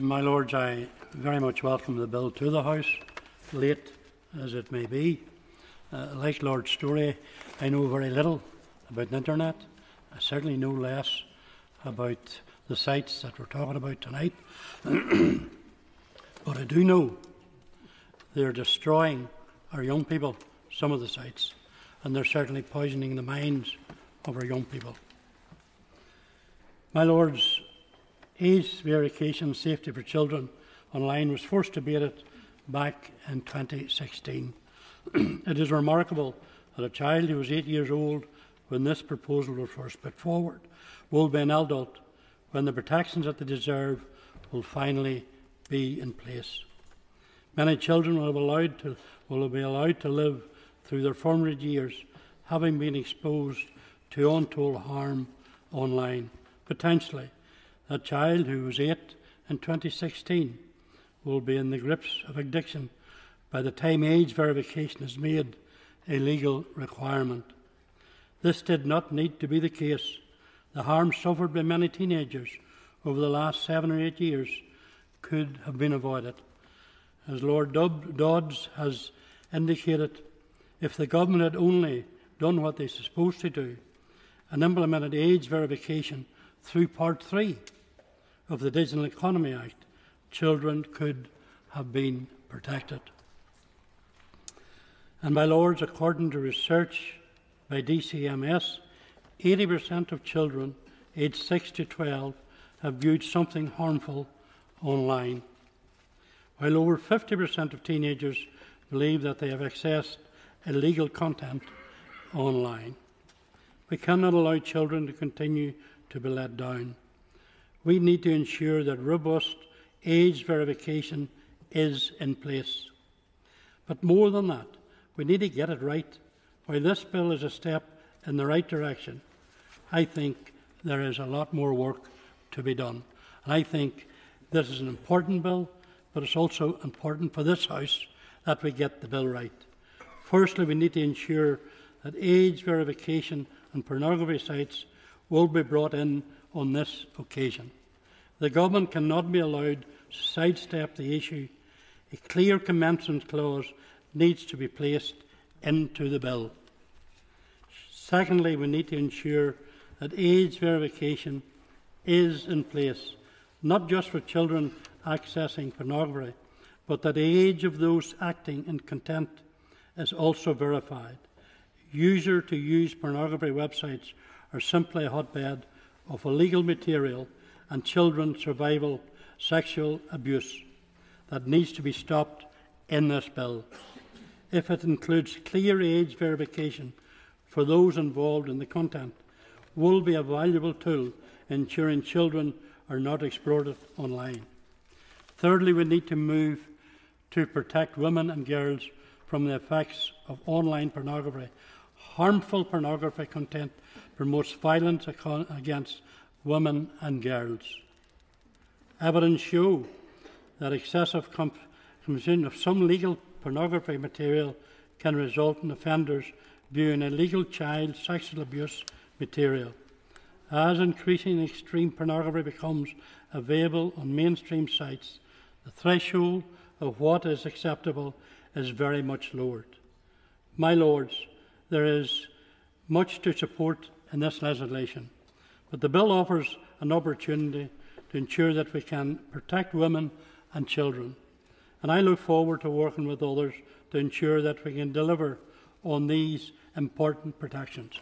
My Lords, I very much welcome the bill to the House, late as it may be. Uh, like Lord Storey, I know very little about the internet. I certainly know less about the sites that we're talking about tonight. but I do know they're destroying our young people, some of the sites, and they're certainly poisoning the minds of our young people. My Lords, age verification safety for children online was first debated back in 2016. it is remarkable that a child who was eight years old when this proposal was first put forward will be an adult when the protections that they deserve will finally be in place. Many children will allowed to, will be allowed to live through their formative years having been exposed to untold harm online. Potentially, a child who was eight in 2016 will be in the grips of addiction by the time age verification is made a legal requirement. This did not need to be the case. The harm suffered by many teenagers over the last seven or eight years could have been avoided. As Lord Dodds has indicated, if the government had only done what they're supposed to do and implemented age verification through Part 3 of the Digital Economy Act, children could have been protected. And, my lords, according to research by DCMS, 80% of children aged 6 to 12 have viewed something harmful online, while over 50% of teenagers believe that they have accessed illegal content online. We cannot allow children to continue to be let down. We need to ensure that robust age verification is in place. But more than that, we need to get it right. While this bill is a step in the right direction, I think there is a lot more work to be done. And I think this is an important bill, but it's also important for this House that we get the bill right. Firstly, we need to ensure that age verification on pornography sites will be brought in on this occasion. The government cannot be allowed to sidestep the issue. A clear commencement clause needs to be placed into the bill. Secondly, we need to ensure that age verification is in place, not just for children accessing pornography, but that the age of those acting in content is also verified. User to use pornography websites are simply a hotbed of illegal material and children's survival sexual abuse that needs to be stopped in this bill. If it includes clear age verification for those involved in the content, will be a valuable tool ensuring children are not exploited online. Thirdly, we need to move to protect women and girls from the effects of online pornography. Harmful pornography content promotes violence against women and girls. Evidence show that excessive consumption of some legal pornography material can result in offenders viewing illegal child sexual abuse material. As increasing extreme pornography becomes available on mainstream sites, the threshold of what is acceptable is very much lowered. My Lords, there is much to support in this legislation, but the bill offers an opportunity to ensure that we can protect women and children. And I look forward to working with others to ensure that we can deliver on these important protections.